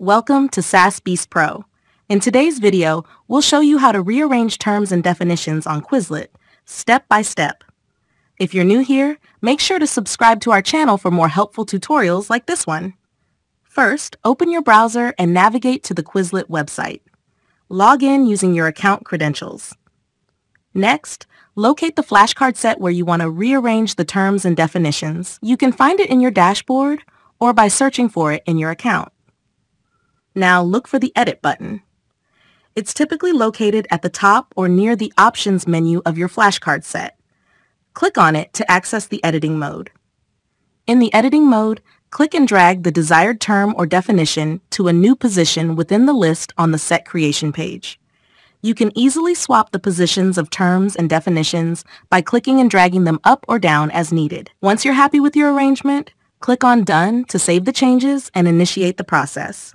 Welcome to SaaS Beast Pro. In today's video, we'll show you how to rearrange terms and definitions on Quizlet, step by step. If you're new here, make sure to subscribe to our channel for more helpful tutorials like this one. First, open your browser and navigate to the Quizlet website. Log in using your account credentials. Next, locate the flashcard set where you want to rearrange the terms and definitions. You can find it in your dashboard or by searching for it in your account. Now look for the Edit button. It's typically located at the top or near the Options menu of your flashcard set. Click on it to access the editing mode. In the editing mode, click and drag the desired term or definition to a new position within the list on the set creation page. You can easily swap the positions of terms and definitions by clicking and dragging them up or down as needed. Once you're happy with your arrangement, click on Done to save the changes and initiate the process.